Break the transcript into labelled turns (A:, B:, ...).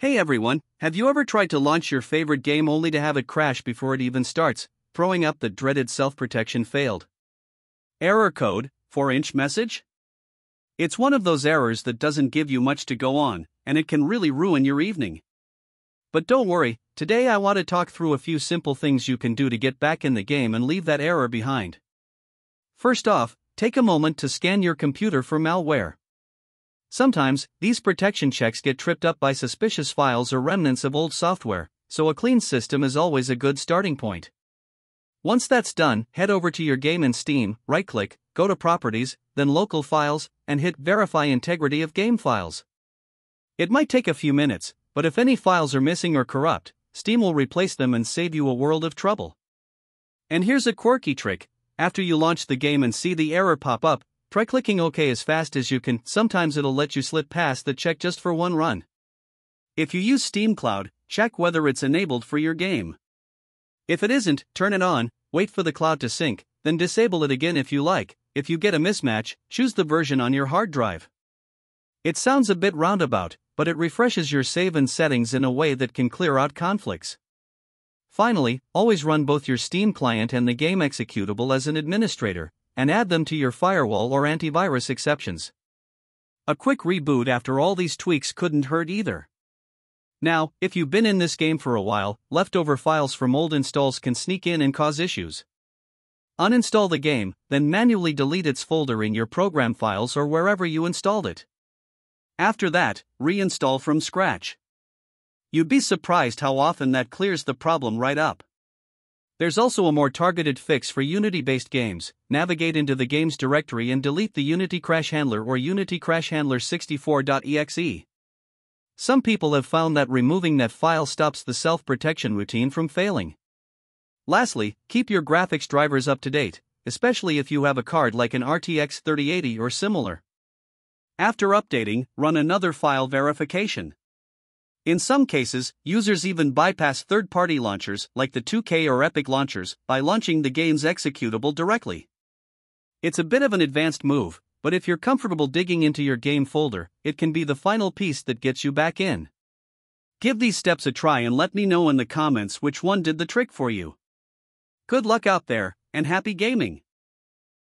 A: Hey everyone, have you ever tried to launch your favorite game only to have it crash before it even starts, throwing up the dreaded self protection failed? Error code, 4 inch message? It's one of those errors that doesn't give you much to go on, and it can really ruin your evening. But don't worry, today I want to talk through a few simple things you can do to get back in the game and leave that error behind. First off, take a moment to scan your computer for malware. Sometimes, these protection checks get tripped up by suspicious files or remnants of old software, so a clean system is always a good starting point. Once that's done, head over to your game in Steam, right click, go to Properties, then Local Files, and hit Verify Integrity of Game Files. It might take a few minutes, but if any files are missing or corrupt, Steam will replace them and save you a world of trouble. And here's a quirky trick after you launch the game and see the error pop up, Try clicking OK as fast as you can, sometimes it'll let you slip past the check just for one run. If you use Steam Cloud, check whether it's enabled for your game. If it isn't, turn it on, wait for the cloud to sync, then disable it again if you like. If you get a mismatch, choose the version on your hard drive. It sounds a bit roundabout, but it refreshes your save and settings in a way that can clear out conflicts. Finally, always run both your Steam client and the game executable as an administrator, and add them to your firewall or antivirus exceptions. A quick reboot after all these tweaks couldn't hurt either. Now, if you've been in this game for a while, leftover files from old installs can sneak in and cause issues. Uninstall the game, then manually delete its folder in your program files or wherever you installed it. After that, reinstall from scratch. You'd be surprised how often that clears the problem right up. There's also a more targeted fix for Unity based games. Navigate into the games directory and delete the Unity Crash Handler or Unity Crash Handler 64.exe. Some people have found that removing that file stops the self protection routine from failing. Lastly, keep your graphics drivers up to date, especially if you have a card like an RTX 3080 or similar. After updating, run another file verification. In some cases, users even bypass third party launchers like the 2K or Epic launchers by launching the game's executable directly. It's a bit of an advanced move, but if you're comfortable digging into your game folder, it can be the final piece that gets you back in. Give these steps a try and let me know in the comments which one did the trick for you. Good luck out there, and happy gaming!